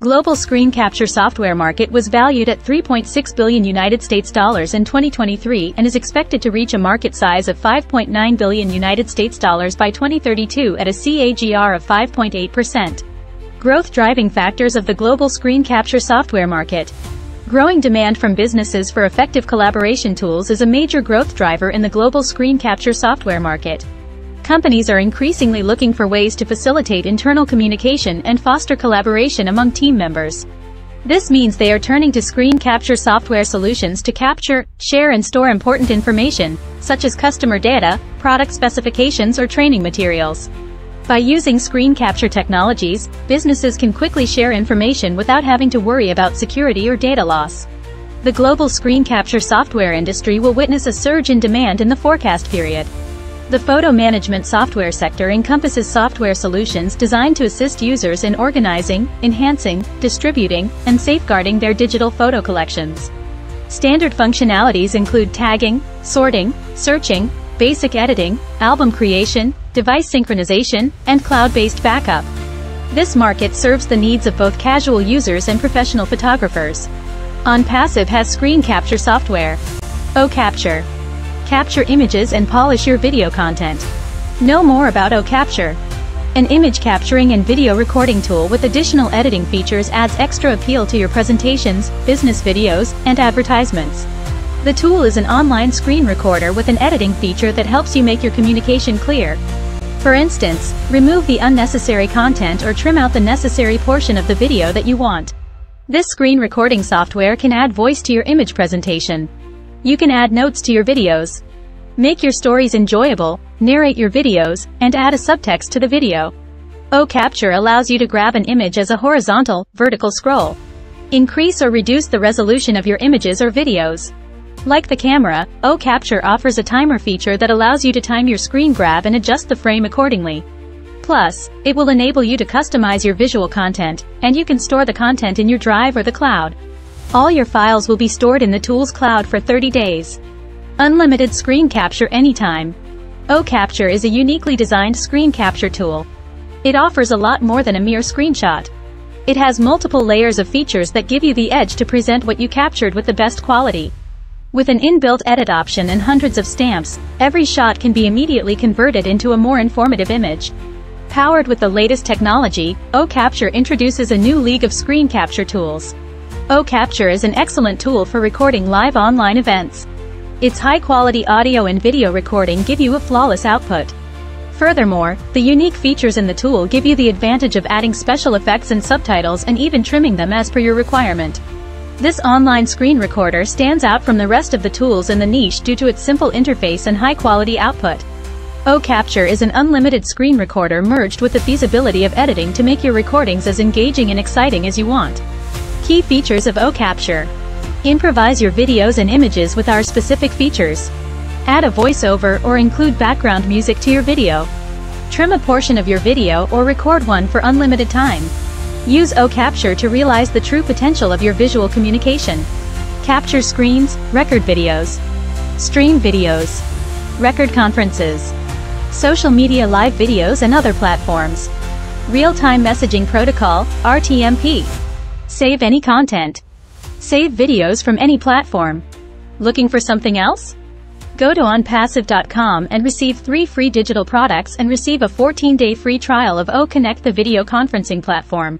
Global screen capture software market was valued at 3.6 billion United States dollars in 2023 and is expected to reach a market size of 5.9 billion United States dollars by 2032 at a CAGR of 5.8%. Growth driving factors of the global screen capture software market. Growing demand from businesses for effective collaboration tools is a major growth driver in the global screen capture software market companies are increasingly looking for ways to facilitate internal communication and foster collaboration among team members. This means they are turning to screen capture software solutions to capture, share and store important information, such as customer data, product specifications or training materials. By using screen capture technologies, businesses can quickly share information without having to worry about security or data loss. The global screen capture software industry will witness a surge in demand in the forecast period. The photo management software sector encompasses software solutions designed to assist users in organizing, enhancing, distributing, and safeguarding their digital photo collections. Standard functionalities include tagging, sorting, searching, basic editing, album creation, device synchronization, and cloud-based backup. This market serves the needs of both casual users and professional photographers. OnPassive has screen capture software. OCapture capture images and polish your video content. Know more about OCapture. An image capturing and video recording tool with additional editing features adds extra appeal to your presentations, business videos, and advertisements. The tool is an online screen recorder with an editing feature that helps you make your communication clear. For instance, remove the unnecessary content or trim out the necessary portion of the video that you want. This screen recording software can add voice to your image presentation. You can add notes to your videos. Make your stories enjoyable, narrate your videos, and add a subtext to the video. O-Capture allows you to grab an image as a horizontal, vertical scroll. Increase or reduce the resolution of your images or videos. Like the camera, O-Capture offers a timer feature that allows you to time your screen grab and adjust the frame accordingly. Plus, it will enable you to customize your visual content, and you can store the content in your drive or the cloud. All your files will be stored in the tool's cloud for 30 days. Unlimited screen capture anytime. OCapture is a uniquely designed screen capture tool. It offers a lot more than a mere screenshot. It has multiple layers of features that give you the edge to present what you captured with the best quality. With an inbuilt edit option and hundreds of stamps, every shot can be immediately converted into a more informative image. Powered with the latest technology, OCapture introduces a new league of screen capture tools. OCapture is an excellent tool for recording live online events. Its high-quality audio and video recording give you a flawless output. Furthermore, the unique features in the tool give you the advantage of adding special effects and subtitles and even trimming them as per your requirement. This online screen recorder stands out from the rest of the tools in the niche due to its simple interface and high-quality output. OCapture is an unlimited screen recorder merged with the feasibility of editing to make your recordings as engaging and exciting as you want. Key features of OCapture. Improvise your videos and images with our specific features. Add a voiceover or include background music to your video. Trim a portion of your video or record one for unlimited time. Use OCapture to realize the true potential of your visual communication. Capture screens, record videos. Stream videos. Record conferences. Social media live videos and other platforms. Real-time messaging protocol, RTMP. Save any content. Save videos from any platform. Looking for something else? Go to onpassive.com and receive three free digital products and receive a 14-day free trial of O Connect the video conferencing platform.